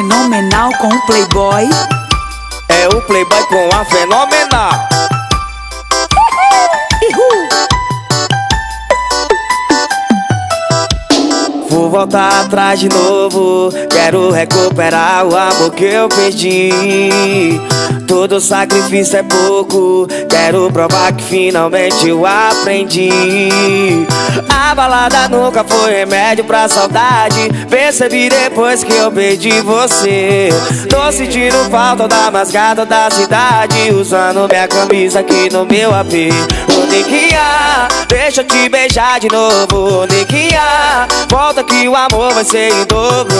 fenomenal com o Playboy. É o Playboy com a fenomenal. Vou voltar atrás de novo. Quero recuperar o amor que eu perdi. Todo sacrifício é pouco. Quero provar que finalmente eu aprendi. A balada nunca foi remédio pra saudade. Percebi depois que eu perdi você. Tô sentindo falta da mascada da cidade. Usando minha camisa aqui no meu AP. Ô Niquinha, deixa eu te beijar de novo. Niquinha, volta que o amor vai ser em dobro.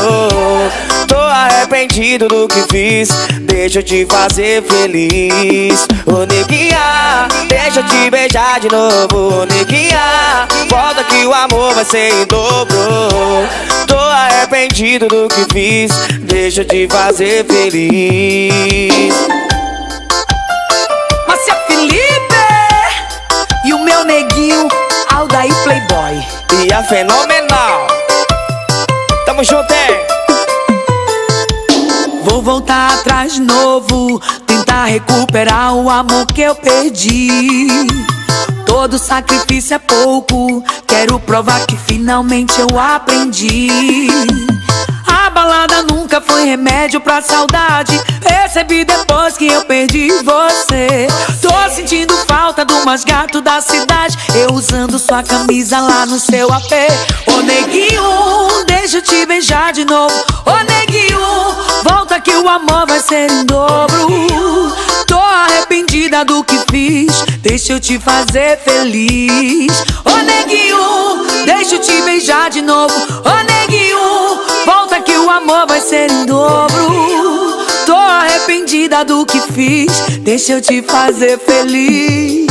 Tô arrependido do que fiz. Deixa eu te fazer feliz. Ô Neguinha, deixa eu te beijar de novo. Neguinha, volta que o amor vai ser em dobro. Tô arrependido do que fiz. Deixa eu te fazer feliz. Márcia Felipe e o meu neguinho Aldair Playboy. E a fenomenal. Tamo junto, hein? Voltar atrás de novo, tentar recuperar o amor que eu perdi. Todo sacrifício é pouco, quero provar que finalmente eu aprendi. A balada nunca foi remédio pra saudade. Percebi depois que eu perdi você. Tô sentindo falta do mais gato da cidade. Eu usando sua camisa lá no seu AP. Ô neguinho, deixa eu te beijar de novo. Amor vai ser em dobro. Tô arrependida do que fiz. Deixa eu te fazer feliz. Ô neguinho, deixa eu te beijar de novo. Ô neguinho, volta que o amor vai ser em dobro. Tô arrependida do que fiz. Deixa eu te fazer feliz.